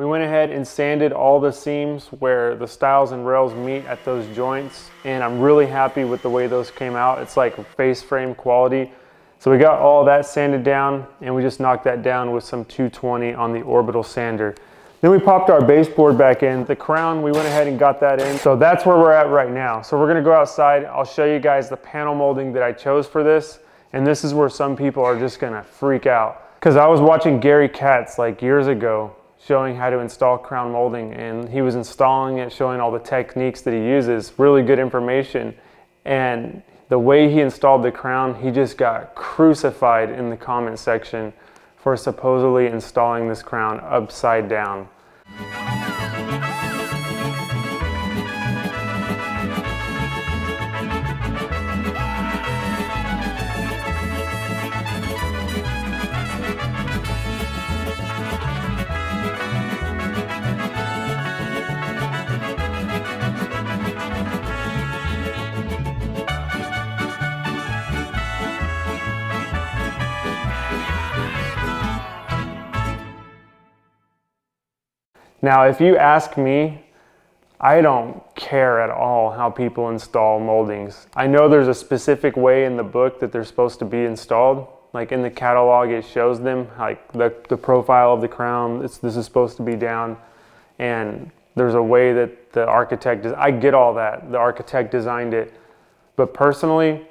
We went ahead and sanded all the seams where the stiles and rails meet at those joints and I'm really happy with the way those came out. It's like face frame quality. So we got all that sanded down and we just knocked that down with some 220 on the orbital sander. Then we popped our baseboard back in. The crown, we went ahead and got that in. So that's where we're at right now. So we're gonna go outside. I'll show you guys the panel molding that I chose for this. And this is where some people are just gonna freak out. Cause I was watching Gary Katz like years ago showing how to install crown molding and he was installing it, showing all the techniques that he uses, really good information. And the way he installed the crown, he just got crucified in the comment section for supposedly installing this crown upside down. Now, if you ask me, I don't care at all how people install moldings. I know there's a specific way in the book that they're supposed to be installed. Like in the catalog, it shows them like the, the profile of the crown, this is supposed to be down. And there's a way that the architect, is, I get all that. The architect designed it. But personally,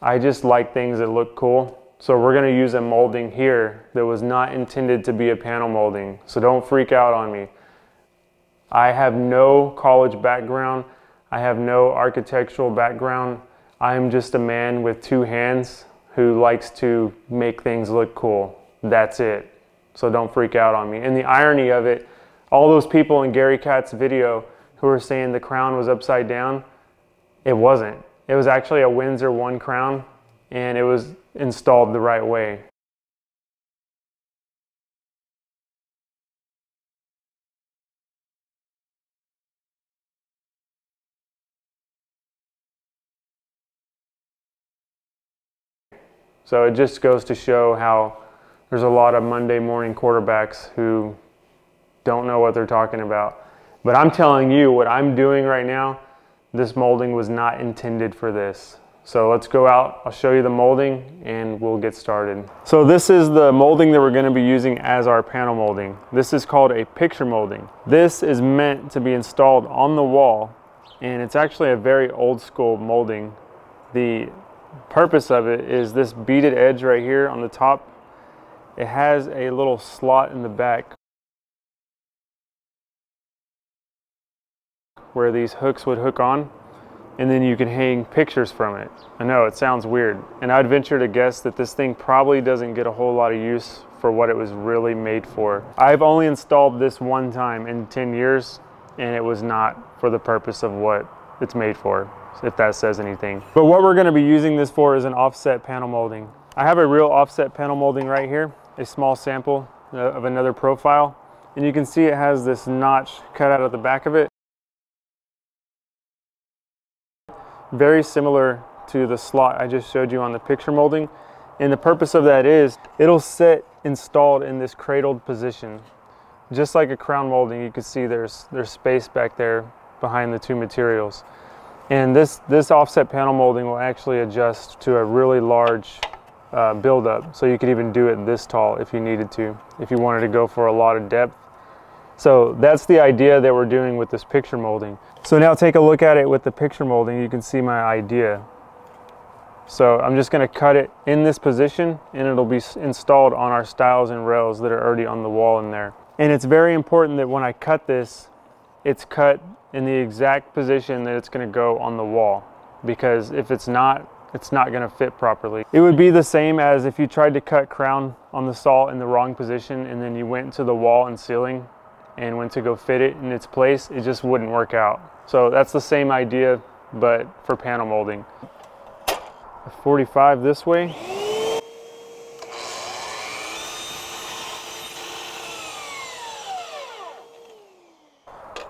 I just like things that look cool. So we're gonna use a molding here that was not intended to be a panel molding. So don't freak out on me. I have no college background. I have no architectural background. I'm just a man with two hands who likes to make things look cool. That's it. So don't freak out on me. And the irony of it, all those people in Gary Katz's video who were saying the crown was upside down, it wasn't. It was actually a Windsor One crown and it was installed the right way. So it just goes to show how there's a lot of Monday morning quarterbacks who don't know what they're talking about. But I'm telling you what I'm doing right now, this molding was not intended for this. So let's go out, I'll show you the molding and we'll get started. So this is the molding that we're gonna be using as our panel molding. This is called a picture molding. This is meant to be installed on the wall and it's actually a very old school molding. The purpose of it is this beaded edge right here on the top. It has a little slot in the back where these hooks would hook on and then you can hang pictures from it. I know it sounds weird and I'd venture to guess that this thing probably doesn't get a whole lot of use for what it was really made for. I've only installed this one time in 10 years and it was not for the purpose of what it's made for if that says anything. But what we're gonna be using this for is an offset panel molding. I have a real offset panel molding right here, a small sample uh, of another profile. And you can see it has this notch cut out of the back of it. Very similar to the slot I just showed you on the picture molding. And the purpose of that is it'll sit installed in this cradled position. Just like a crown molding, you can see there's, there's space back there behind the two materials. And this, this offset panel molding will actually adjust to a really large uh, buildup. So you could even do it this tall if you needed to, if you wanted to go for a lot of depth. So that's the idea that we're doing with this picture molding. So now take a look at it with the picture molding, you can see my idea. So I'm just gonna cut it in this position and it'll be installed on our stiles and rails that are already on the wall in there. And it's very important that when I cut this, it's cut in the exact position that it's going to go on the wall because if it's not it's not going to fit properly. It would be the same as if you tried to cut crown on the saw in the wrong position and then you went to the wall and ceiling and went to go fit it in its place, it just wouldn't work out. So that's the same idea but for panel molding. 45 this way.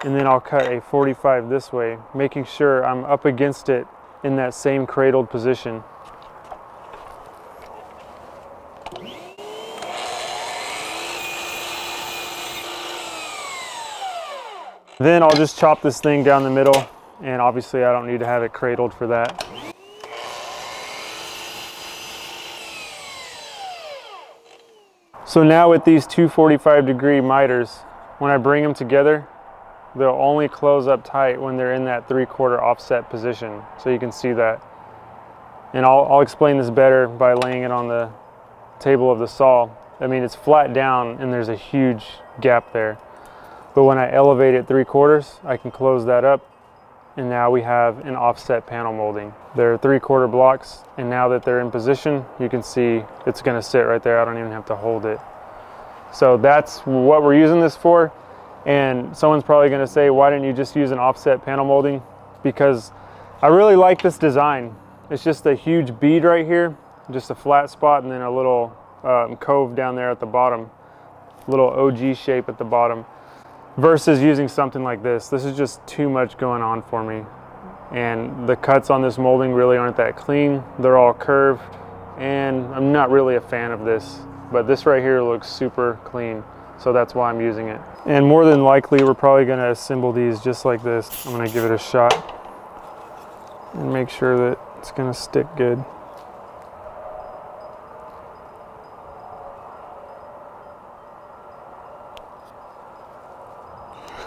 And then I'll cut a 45 this way, making sure I'm up against it in that same cradled position. Then I'll just chop this thing down the middle and obviously I don't need to have it cradled for that. So now with these 245 degree miters, when I bring them together, they'll only close up tight when they're in that three quarter offset position. So you can see that. And I'll, I'll explain this better by laying it on the table of the saw. I mean, it's flat down and there's a huge gap there. But when I elevate it three quarters, I can close that up and now we have an offset panel molding. They're three quarter blocks and now that they're in position, you can see it's gonna sit right there. I don't even have to hold it. So that's what we're using this for. And someone's probably gonna say, why didn't you just use an offset panel molding? Because I really like this design. It's just a huge bead right here, just a flat spot and then a little um, cove down there at the bottom, little ogee shape at the bottom versus using something like this. This is just too much going on for me. And the cuts on this molding really aren't that clean. They're all curved and I'm not really a fan of this, but this right here looks super clean. So that's why I'm using it. And more than likely, we're probably gonna assemble these just like this. I'm gonna give it a shot and make sure that it's gonna stick good.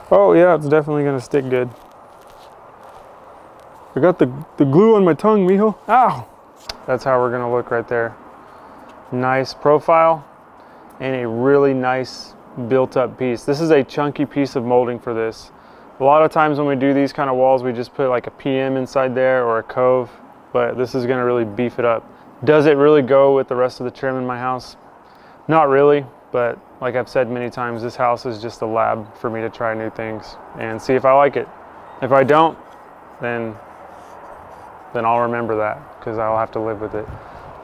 Oh yeah, it's definitely gonna stick good. I got the, the glue on my tongue, mijo. Ow! That's how we're gonna look right there. Nice profile and a really nice built up piece. This is a chunky piece of molding for this. A lot of times when we do these kind of walls, we just put like a PM inside there or a cove, but this is gonna really beef it up. Does it really go with the rest of the trim in my house? Not really, but like I've said many times, this house is just a lab for me to try new things and see if I like it. If I don't, then then I'll remember that because I'll have to live with it.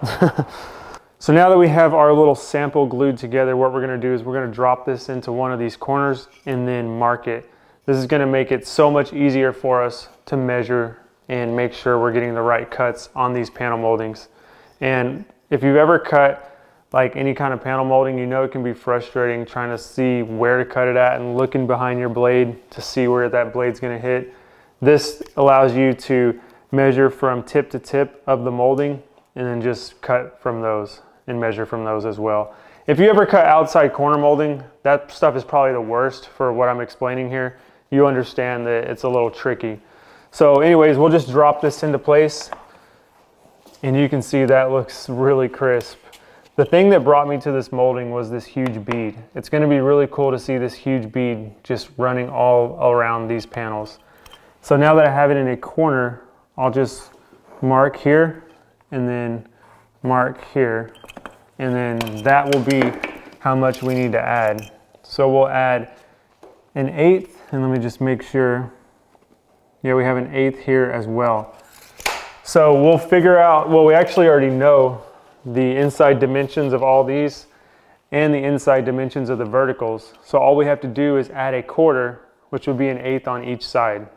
so now that we have our little sample glued together, what we're gonna do is we're gonna drop this into one of these corners and then mark it. This is gonna make it so much easier for us to measure and make sure we're getting the right cuts on these panel moldings. And if you've ever cut like any kind of panel molding, you know it can be frustrating trying to see where to cut it at and looking behind your blade to see where that blade's gonna hit. This allows you to measure from tip to tip of the molding and then just cut from those and measure from those as well. If you ever cut outside corner molding, that stuff is probably the worst for what I'm explaining here. You understand that it's a little tricky. So anyways, we'll just drop this into place and you can see that looks really crisp. The thing that brought me to this molding was this huge bead. It's gonna be really cool to see this huge bead just running all around these panels. So now that I have it in a corner, I'll just mark here and then mark here. And then that will be how much we need to add. So we'll add an eighth, and let me just make sure. Yeah, we have an eighth here as well. So we'll figure out, well, we actually already know the inside dimensions of all these and the inside dimensions of the verticals. So all we have to do is add a quarter, which would be an eighth on each side.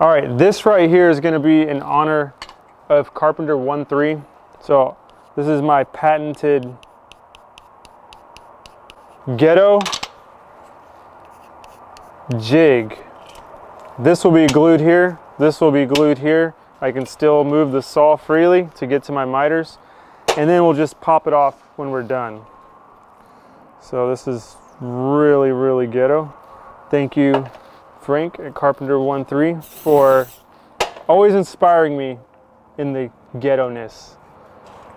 All right, this right here is gonna be in honor of Carpenter 1-3. So this is my patented ghetto jig. This will be glued here. This will be glued here. I can still move the saw freely to get to my miters and then we'll just pop it off when we're done. So this is really, really ghetto. Thank you, Frank at Carpenter 13 for always inspiring me in the ghetto-ness.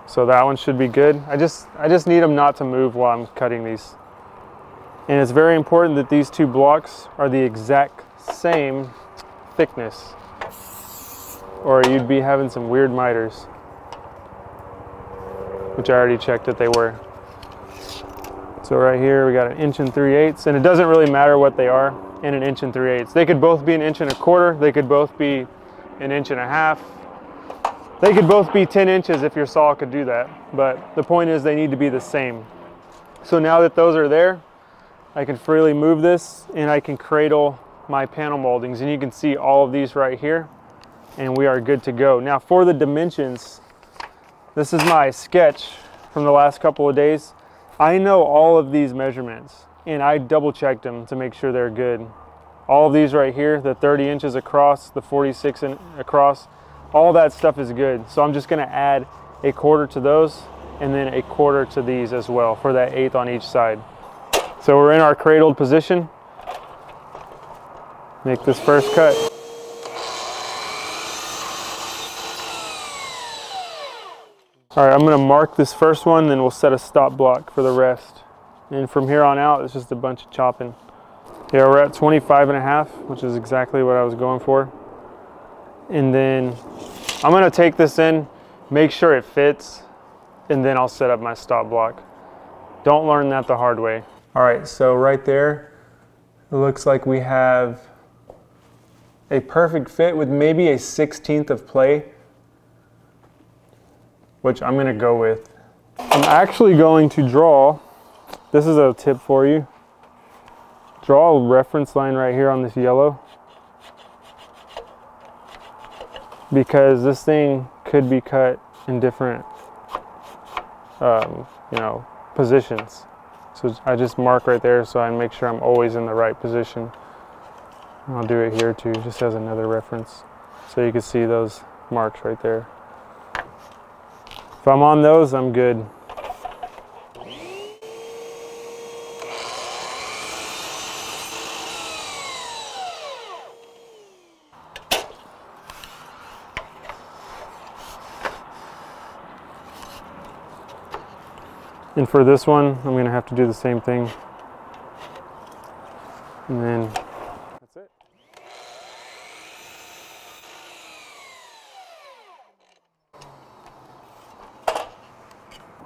So that one should be good. I just, I just need them not to move while I'm cutting these. And it's very important that these two blocks are the exact same thickness or you'd be having some weird miters which I already checked that they were. So right here we got an inch and 3 eighths and it doesn't really matter what they are in an inch and 3 eighths. They could both be an inch and a quarter. They could both be an inch and a half. They could both be 10 inches if your saw could do that. But the point is they need to be the same. So now that those are there, I can freely move this and I can cradle my panel moldings and you can see all of these right here and we are good to go. Now for the dimensions, this is my sketch from the last couple of days. I know all of these measurements and I double checked them to make sure they're good. All of these right here, the 30 inches across, the 46 in, across, all that stuff is good. So I'm just gonna add a quarter to those and then a quarter to these as well for that eighth on each side. So we're in our cradled position. Make this first cut. All right, I'm gonna mark this first one, then we'll set a stop block for the rest. And from here on out, it's just a bunch of chopping. Yeah, we're at 25 and a half, which is exactly what I was going for. And then I'm gonna take this in, make sure it fits, and then I'll set up my stop block. Don't learn that the hard way. All right, so right there, it looks like we have a perfect fit with maybe a 16th of play which I'm gonna go with. I'm actually going to draw, this is a tip for you, draw a reference line right here on this yellow because this thing could be cut in different, um, you know, positions. So I just mark right there so I make sure I'm always in the right position. I'll do it here too, just as another reference. So you can see those marks right there. If I'm on those, I'm good. And for this one, I'm gonna have to do the same thing. And then that's it.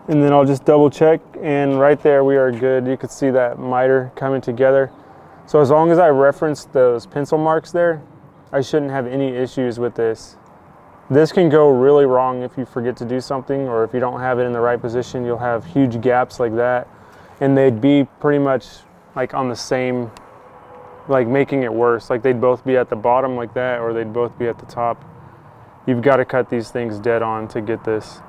and then I'll just double check and right there we are good. You can see that miter coming together. So as long as I reference those pencil marks there, I shouldn't have any issues with this. This can go really wrong if you forget to do something or if you don't have it in the right position, you'll have huge gaps like that. And they'd be pretty much like on the same, like making it worse. Like they'd both be at the bottom like that or they'd both be at the top. You've got to cut these things dead on to get this.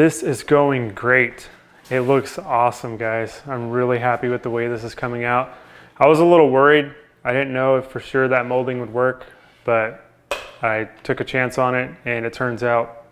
This is going great. It looks awesome, guys. I'm really happy with the way this is coming out. I was a little worried. I didn't know if for sure that molding would work, but I took a chance on it and it turns out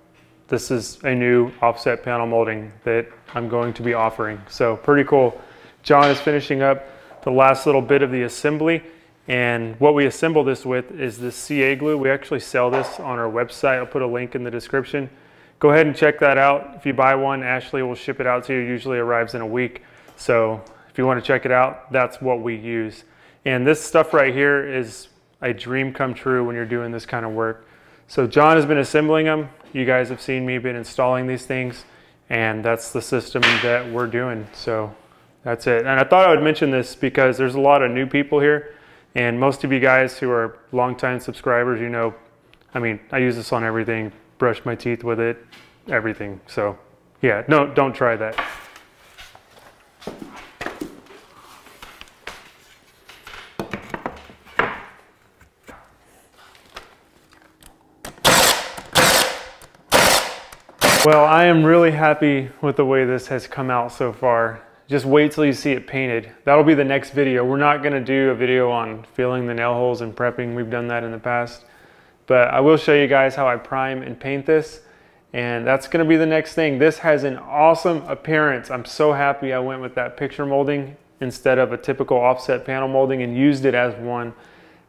this is a new offset panel molding that I'm going to be offering. So pretty cool. John is finishing up the last little bit of the assembly and what we assemble this with is this CA glue. We actually sell this on our website. I'll put a link in the description. Go ahead and check that out. If you buy one, Ashley will ship it out to you. It usually arrives in a week. So if you want to check it out, that's what we use. And this stuff right here is a dream come true when you're doing this kind of work. So John has been assembling them. You guys have seen me been installing these things and that's the system that we're doing. So that's it. And I thought I would mention this because there's a lot of new people here and most of you guys who are longtime subscribers, you know, I mean, I use this on everything, brush my teeth with it, everything. So yeah, no, don't try that. Well, I am really happy with the way this has come out so far. Just wait till you see it painted. That'll be the next video. We're not gonna do a video on filling the nail holes and prepping. We've done that in the past. But I will show you guys how I prime and paint this. And that's gonna be the next thing. This has an awesome appearance. I'm so happy I went with that picture molding instead of a typical offset panel molding and used it as one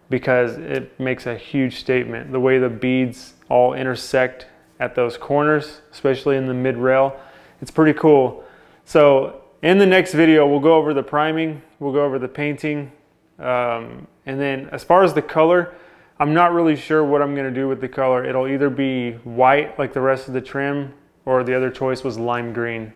because it makes a huge statement. The way the beads all intersect at those corners, especially in the mid rail. It's pretty cool. So in the next video, we'll go over the priming, we'll go over the painting, um, and then as far as the color, I'm not really sure what I'm gonna do with the color. It'll either be white like the rest of the trim, or the other choice was lime green.